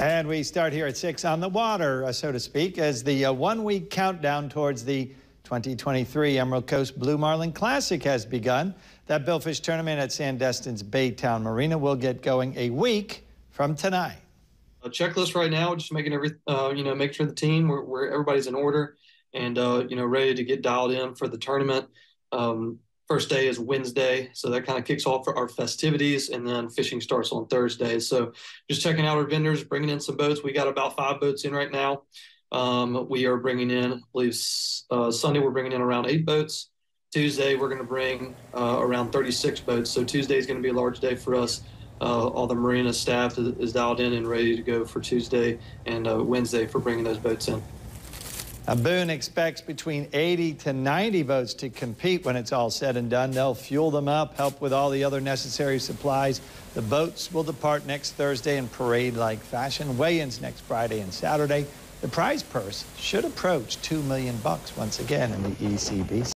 And we start here at 6 on the water, uh, so to speak, as the uh, one-week countdown towards the 2023 Emerald Coast Blue Marlin Classic has begun. That billfish tournament at Sandestin's Baytown Marina will get going a week from tonight. A checklist right now, just making every, uh, you know, make sure the team, where, everybody's in order and, uh, you know, ready to get dialed in for the tournament. Um, First day is Wednesday, so that kind of kicks off our festivities, and then fishing starts on Thursday. So just checking out our vendors, bringing in some boats. We got about five boats in right now. Um, we are bringing in, I believe uh, Sunday we're bringing in around eight boats. Tuesday we're going to bring uh, around 36 boats. So Tuesday is going to be a large day for us. Uh, all the marina staff is, is, dialed in and ready to go for Tuesday and uh, Wednesday for bringing those boats in. Now, Boone expects between 80 to 90 boats to compete when it's all said and done. They'll fuel them up, help with all the other necessary supplies. The boats will depart next Thursday in parade-like fashion. Weigh-ins next Friday and Saturday. The prize purse should approach 2 million bucks once again in the ECB.